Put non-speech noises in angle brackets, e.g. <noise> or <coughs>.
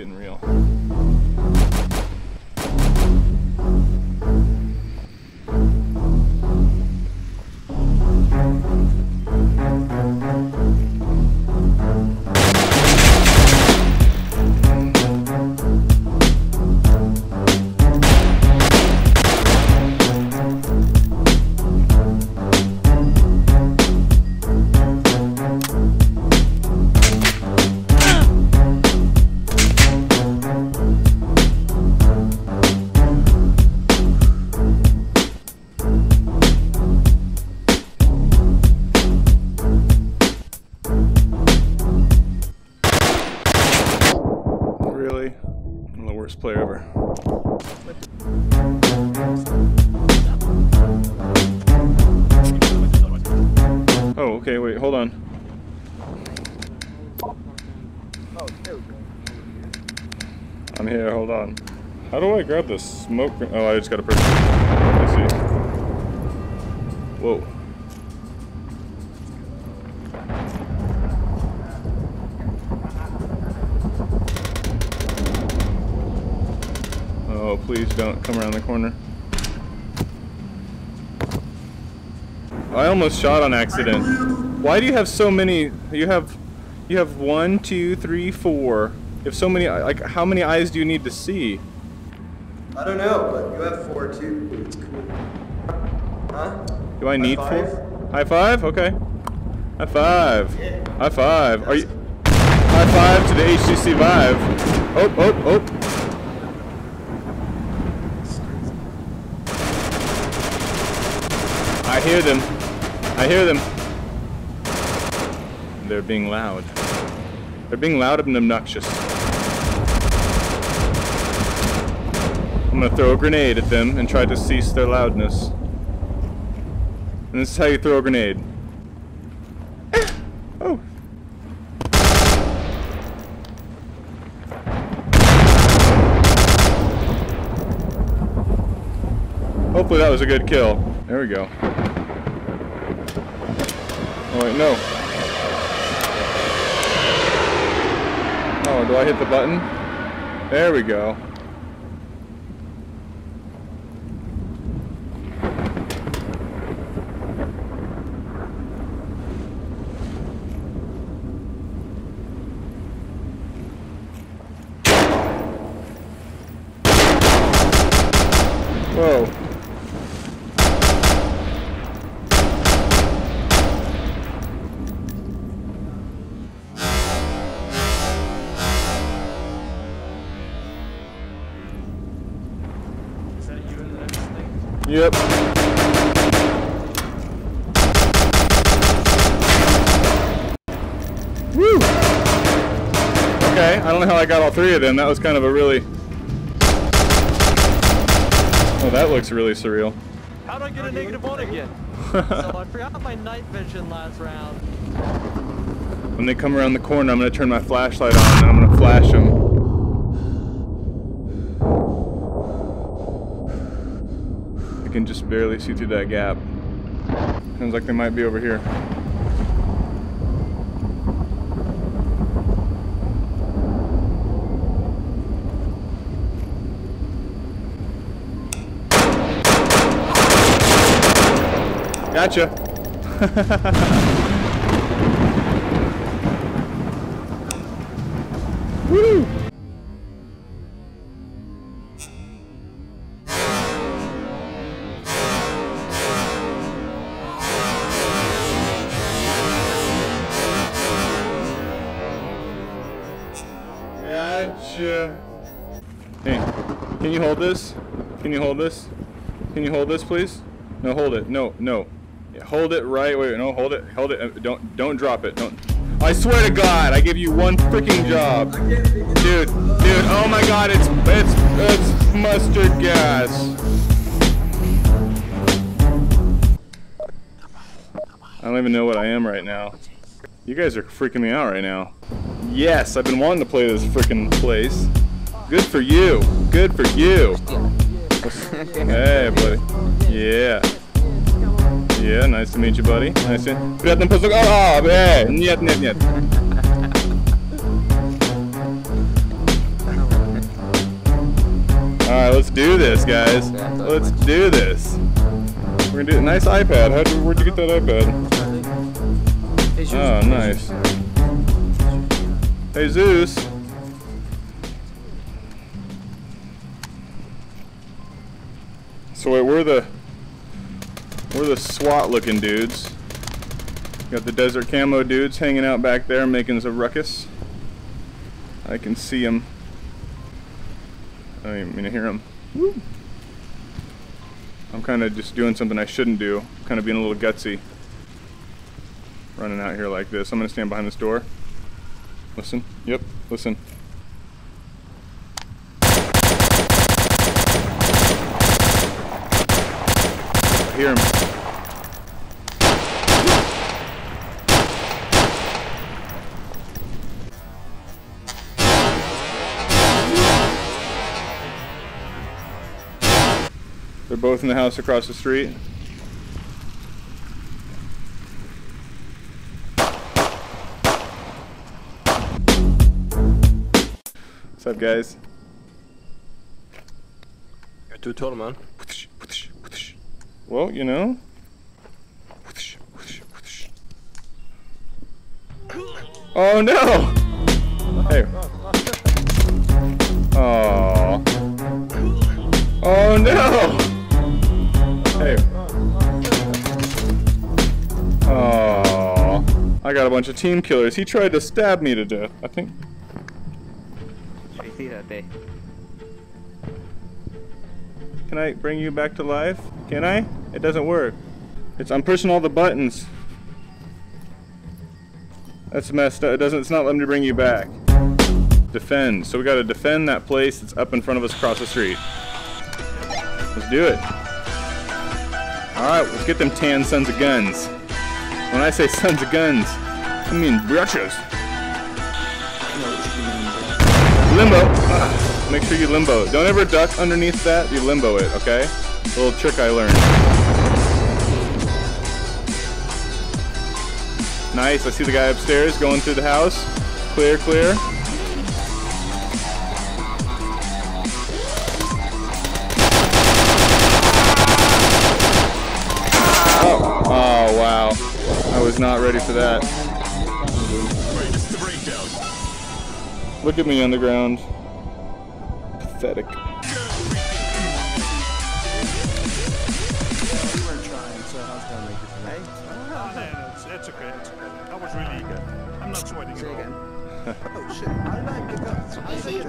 getting real. Player ever. Oh, okay, wait, hold on. I'm here, hold on. How do I grab the smoke? Oh, I just gotta press. I see. Whoa. Oh, please don't come around the corner. I almost shot on accident. Why do you have so many? You have, you have one, two, three, four. You have so many. Like, how many eyes do you need to see? I don't know, but you have four too. It's cool. Huh? Do I need five? four? High five? Okay. High five. Yeah. High five. Are you? High five to the HTC Vive. Oh, oh, oh. Hear them. I hear them. They're being loud. They're being loud and obnoxious. I'm gonna throw a grenade at them and try to cease their loudness. And this is how you throw a grenade. <coughs> oh. Hopefully that was a good kill. There we go. Oh wait, no. Oh, do I hit the button? There we go. Whoa. Yep. Woo! Okay, I don't know how I got all three of them. That was kind of a really... Oh, that looks really surreal. How'd I get a negative one again? so I <laughs> forgot my night vision last round. When they come around the corner, I'm going to turn my flashlight on and I'm going to flash them. I can just barely see through that gap. Sounds like they might be over here. Gotcha. <laughs> Woo! Gotcha. Hey, can you hold this? Can you hold this? Can you hold this, please? No, hold it. No, no. Yeah, hold it right. Wait, no, hold it. Hold it. Don't, don't drop it. Don't. I swear to God, I give you one freaking job, dude. Dude, oh my God, it's it's it's mustard gas. I don't even know what I am right now. You guys are freaking me out right now. Yes, I've been wanting to play this freaking place. Good for you. Good for you. Hey, buddy. Yeah. Yeah, nice to meet you, buddy. Nice to... Приятно познакомиться. А, э, нет, нет, нет. Alright, let's do this, guys. Let's do this. We're gonna do a nice iPad. How'd you, where'd you get that iPad? Oh, nice. Hey, Zeus. So wait, we're the we're the SWAT looking dudes. Got the desert camo dudes hanging out back there making a ruckus. I can see them. I don't even mean to hear them. I'm kind of just doing something I shouldn't do. Kind of being a little gutsy. Running out here like this. I'm going to stand behind this door. Listen. Yep. Listen. I hear him. They're both in the house across the street. What's up, guys? You're too tall, man. Well, you know. Oh no! Hey. Oh. Oh no! Hey. Oh. I got a bunch of team killers. He tried to stab me to death. I think. Can I bring you back to life? Can I? It doesn't work. It's I'm pushing all the buttons. That's messed up. It doesn't. It's not letting me bring you back. Defend. So we got to defend that place that's up in front of us across the street. Let's do it. Alright, let's get them tan sons of guns. When I say sons of guns, I mean brachas. Limbo. Ah, make sure you limbo. Don't ever duck underneath that. You limbo it, okay? Little trick I learned. Nice. I see the guy upstairs going through the house. Clear, clear. Oh, oh wow. I was not ready for that. Look at me on the ground. Pathetic. Oh, no, it's, it's okay, it's okay. I was really eager. I'm not sweating at all. <laughs> oh shit. How did I pick up? I said shit.